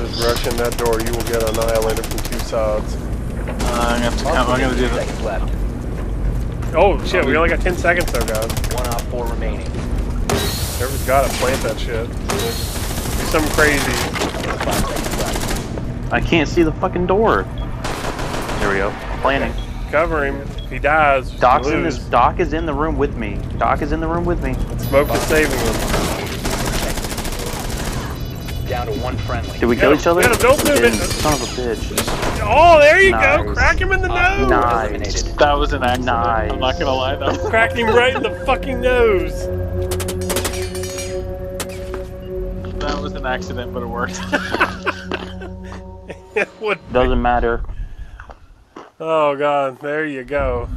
rush in that door, you will get annihilated from two sides. Uh, I'm gonna have to count. I'm gonna do this. Seconds left. Oh shit, we only got 10 seconds though, guys. One op four remaining. Whoever's gotta plant that shit. Do something crazy. Five seconds left. I can't see the fucking door. There we go. Planning. Cover him. If he dies, Doc's in this. Doc is in the room with me. Doc is in the room with me. Smoke is saving him. Down to one friendly. Did we kill each other? him, don't move it. Son of a bitch. Oh, there you go. Crack him in the Op nose. four Nice. That was an accident. Nice. I'm not gonna lie though. Cracked him right in the fucking nose. that was an accident, but it worked. What- Doesn't matter. oh god, there you go.